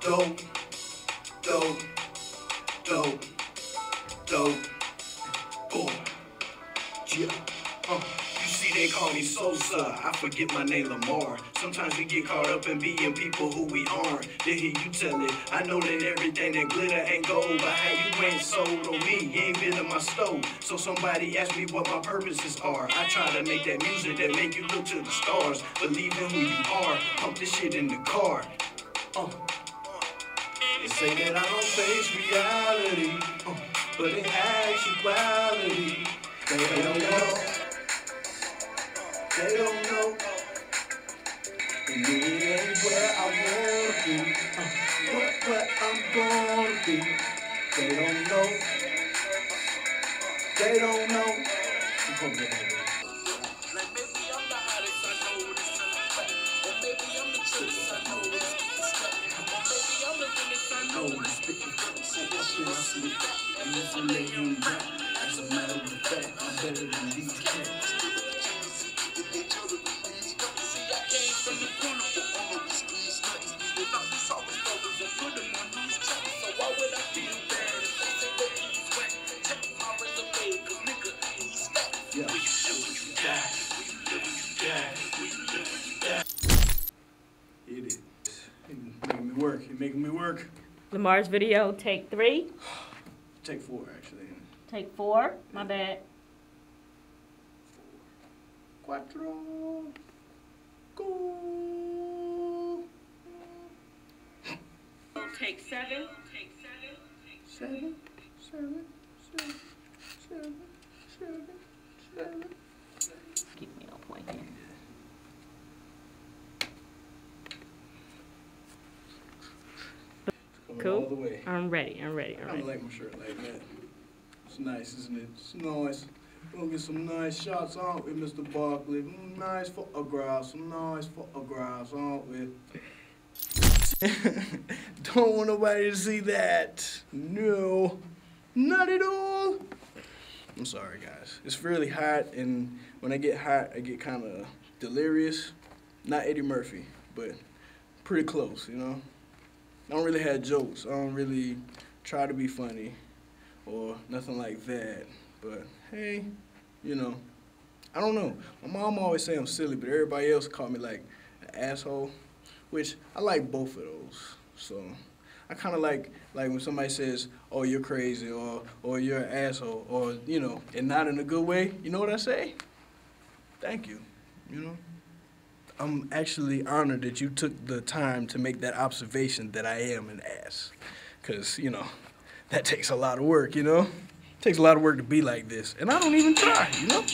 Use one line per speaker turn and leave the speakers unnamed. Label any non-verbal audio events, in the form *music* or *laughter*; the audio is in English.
dope, dope, dope, dope, boy. Yeah. Uh. You see, they call me Sosa. I forget my name Lamar. Sometimes we get caught up in being people who we aren't. Then hear you tell it. I know that everything that glitter ain't gold, but how you ain't sold on me? You ain't been in my stove. So somebody asked me what my purposes are. I try to make that music that make you look to the stars. Believe in who you are. Pump this shit in the car. Uh. They say that I don't face reality, but in actuality, they don't know. They don't know. And it ain't where I wanna be, uh, but where I'm gonna be. They don't know. They don't know. Is. It's making me work. It's making me work.
Lamar's video, take three.
Take four, actually.
Take four. My bad.
Quattro. Go.
Take seven.
Seven, seven, seven, seven, seven, seven.
Keep me on point here. Cool.
All the way.
I'm ready. I'm ready.
I
I'm
kind of
ready.
like my shirt like that. It's nice, isn't it? It's nice. We'll get some nice shots, aren't we, Mr. Barkley? Mm, nice photographs, some nice photographs, aren't we? *laughs* Don't want nobody to see that. No, not at all. I'm sorry, guys. It's really hot, and when I get hot, I get kind of delirious. Not Eddie Murphy, but pretty close, you know? I don't really have jokes. I don't really try to be funny or nothing like that. But hey, you know, I don't know. My mom always say I'm silly, but everybody else call me like an asshole, which I like both of those. So I kind of like like when somebody says, "Oh, you're crazy," or "or you're an asshole," or you know, and not in a good way. You know what I say? Thank you. You know. I'm actually honored that you took the time to make that observation that I am an ass. Because, you know, that takes a lot of work, you know? Takes a lot of work to be like this. And I don't even try, you know?